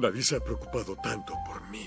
Nadie se ha preocupado tanto por mí.